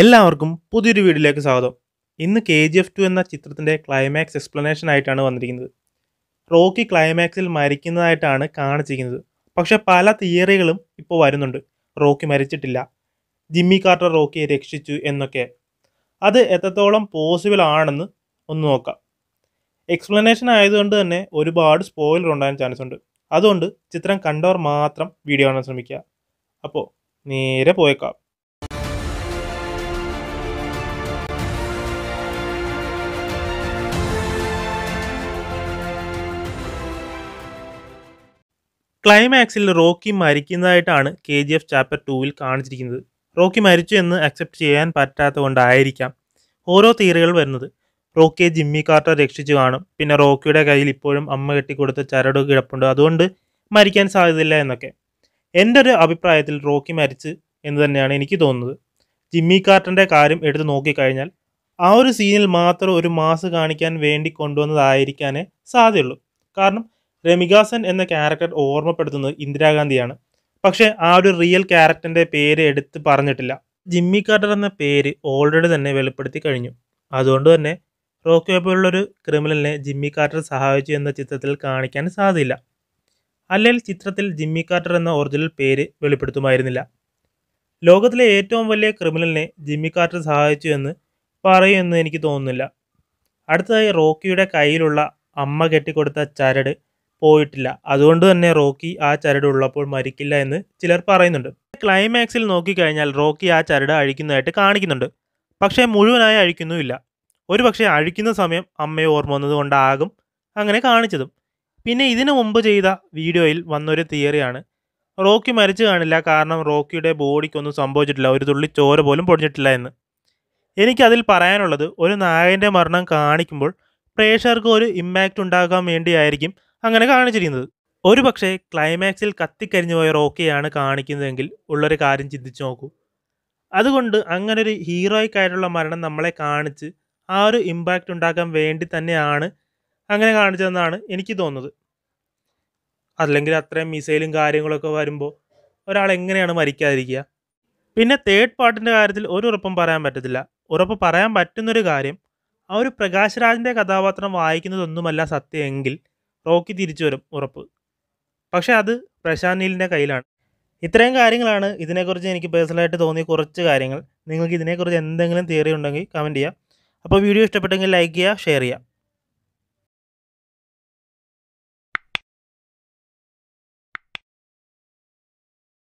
എല്ലാവർക്കും പുതിയൊരു വീഡിയോയിലേക്ക് സ്വാഗതം. ഇന്ന് കെ ജി എഫ് ടു എന്ന ചിത്രത്തിന്റെ ക്ലൈമാക്സ് എക്സ്പ്ലനേഷൻ ആയിട്ടാണ് വന്നിരിക്കുന്നത്. റോക്കി ക്ലൈമാക്സിൽ മരിക്കുന്നതായിട്ടാണ് കാണിച്ചിരിക്കുന്നത്. പക്ഷേ പല തിയറികളും ഇപ്പോൾ വരുന്നുണ്ട്. റോക്കി മരിച്ചിട്ടില്ല. ജിമ്മി കാർട്ടർ റോക്കിയെ രക്ഷിച്ചു എന്നൊക്കെ. അത് എത്രത്തോളം പോസിബിൾ ആണെന്ന് ഒന്ന് നോക്കാം. എക്സ്പ്ലനേഷൻ ആയതുകൊണ്ട് തന്നെ ഒരുപാട് സ്പോയിലർ ഉണ്ടാകാൻ ചാൻസ് ഉണ്ട്. അതുകൊണ്ട് ചിത്രം കണ്ടവർ മാത്രം വീഡിയോ കാണാൻ ശ്രമിക്കുക. അപ്പോൾ നേരെ പോയേക്കാം. ക്ലൈമാക്സിൽ റോക്കി മരിക്കുന്നതായിട്ടാണ് കെ ജി എഫ് ചാപ്റ്റർ ടൂവിൽ കാണിച്ചിരിക്കുന്നത്. റോക്കി മരിച്ചു എന്ന് അക്സെപ്റ്റ് ചെയ്യാൻ പറ്റാത്ത കൊണ്ടായിരിക്കാം ഓരോ തിയറികൾ വരുന്നത്. റോക്കിയെ ജിമ്മി കാർട്ടർ രക്ഷിച്ചു കാണും. പിന്നെ റോക്കിയുടെ കയ്യിൽ ഇപ്പോഴും അമ്മ കെട്ടിക്കൊടുത്ത ചരട് കിടപ്പുണ്ട്? അതുകൊണ്ട് മരിക്കാൻ സാധ്യതയില്ല എന്നൊക്കെ. എന്റെ ഒരു അഭിപ്രായത്തിൽ റോക്കി മരിച്ച് എന്ന് തന്നെയാണ് എനിക്ക് തോന്നുന്നത്. ജിമ്മി കാർട്ടറിന്റെ കാര്യം എടുത്ത് നോക്കിക്കഴിഞ്ഞാൽ ആ ഒരു സീനിൽ മാത്രം ഒരു മാസ് കാണിക്കാൻ വേണ്ടി കൊണ്ടുവന്നതായിരിക്കാനേ സാധ്യതയുള്ളൂ. കാരണം രമികാസൻ എന്ന ക്യാരക്ടർ ഓർമ്മപ്പെടുത്തുന്നത് ഇന്ദിരാഗാന്ധിയാണ്. പക്ഷേ ആ ഒരു റിയൽ ക്യാരക്ടറിന്റെ പേര് എടുത്ത് പറഞ്ഞിട്ടില്ല. ജിമ്മി കാർട്ടർ എന്ന പേര് ഓൾറെഡി തന്നെ വെളിപ്പെടുത്തി കഴിഞ്ഞു. അതുകൊണ്ട് തന്നെ റോക്കിയെ പോലുള്ളൊരു ക്രിമിനലിനെ ജിമ്മി കാർട്ടർ സഹായിച്ചു എന്ന ചിത്രത്തിൽ കാണിക്കാൻ സാധ്യതയില്ല. അല്ലെങ്കിൽ ചിത്രത്തിൽ ജിമ്മി കാർട്ടർ എന്ന ഒറിജിനൽ പേര് വെളിപ്പെടുത്തുമായിരുന്നില്ല. ലോകത്തിലെ ഏറ്റവും വലിയ ക്രിമിനലിനെ ജിമ്മി കാർട്ടർ സഹായിച്ചു എന്ന് പറയുമെന്ന് എനിക്ക് തോന്നുന്നില്ല. അടുത്തതായി റോക്കിയുടെ കയ്യിലുള്ള അമ്മ കെട്ടിക്കൊടുത്ത ചരട് പോയിട്ടില്ല. അതുകൊണ്ട് തന്നെ റോക്കി ആ ചരട് ഉള്ളപ്പോൾ മരിക്കില്ല എന്ന് ചിലർ പറയുന്നുണ്ട്. ക്ലൈമാക്സിൽ നോക്കിക്കഴിഞ്ഞാൽ റോക്കി ആ ചരട് അഴിക്കുന്നതായിട്ട് കാണിക്കുന്നുണ്ട്. പക്ഷേ മുഴുവനായി അഴിക്കുന്നുമില്ല. ഒരു പക്ഷേ അഴിക്കുന്ന സമയം അമ്മയെ ഓർമ്മ വന്നതുകൊണ്ടാകും അങ്ങനെ കാണിച്ചതും. പിന്നെ ഇതിനു മുമ്പ് ചെയ്ത വീഡിയോയിൽ വന്നൊരു തിയറിയാണ്. റോക്കി മരിച്ചു കാണില്ല കാരണം റോക്കിയുടെ ബോഡിക്കൊന്നും സംഭവിച്ചിട്ടില്ല. ഒരു തുള്ളി ചോര പോലും പൊടിഞ്ഞിട്ടില്ല എന്ന്. എനിക്കതിൽ പറയാനുള്ളത് ഒരു നായകന്റെ മരണം കാണിക്കുമ്പോൾ പ്രേക്ഷകർക്ക് ഒരു ഇമ്പാക്റ്റ് ഉണ്ടാകാൻ വേണ്ടിയായിരിക്കും അങ്ങനെ കാണിച്ചിരിക്കുന്നത്. ഒരു പക്ഷേ ക്ലൈമാക്സിൽ കത്തിക്കരിഞ്ഞു പോയ റോക്കിയാണ് കാണിക്കുന്നതെങ്കിൽ ഉള്ളൊരു കാര്യം ചിന്തിച്ചു നോക്കൂ. അതുകൊണ്ട് അങ്ങനെ ഒരു ഹീറോയിക് ആയിട്ടുള്ള മരണം നമ്മളെ കാണിച്ച് ആ ഒരു ഇമ്പാക്റ്റ് ഉണ്ടാക്കാൻ വേണ്ടി തന്നെയാണ് അങ്ങനെ കാണിച്ചതെന്നാണ് എനിക്ക് തോന്നുന്നത്. അല്ലെങ്കിൽ അത്രയും മിസൈലും കാര്യങ്ങളൊക്കെ വരുമ്പോൾ ഒരാൾ എങ്ങനെയാണ് മരിക്കാതിരിക്കുക? പിന്നെ തേർഡ് പാർട്ടിന്റെ കാര്യത്തിൽ ഒരു ഉറപ്പും പറയാൻ പറ്റത്തില്ല. ഉറപ്പ് പറയാൻ പറ്റുന്നൊരു കാര്യം ആ ഒരു പ്രകാശ് രാജിന്റെ കഥാപാത്രം വായിക്കുന്നതൊന്നുമല്ല സത്യമെങ്കിൽ റോക്കി തിരിച്ചു വരും ഉറപ്പ്. പക്ഷേ അത് പ്രശാന്ത് നീലിന്റെ കയ്യിലാണ്. ഇത്രയും കാര്യങ്ങളാണ് ഇതിനെക്കുറിച്ച് എനിക്ക് പേഴ്സണലായിട്ട് തോന്നിയ കുറച്ച് കാര്യങ്ങൾ. നിങ്ങൾക്ക് ഇതിനെക്കുറിച്ച് എന്തെങ്കിലും തിയറി ഉണ്ടെങ്കിൽ കമന്റ് ചെയ്യുക അപ്പോൾ വീഡിയോ ഇഷ്ടപ്പെട്ടെങ്കിൽ ലൈക്ക് ചെയ്യുക ഷെയർ ചെയ്യുക.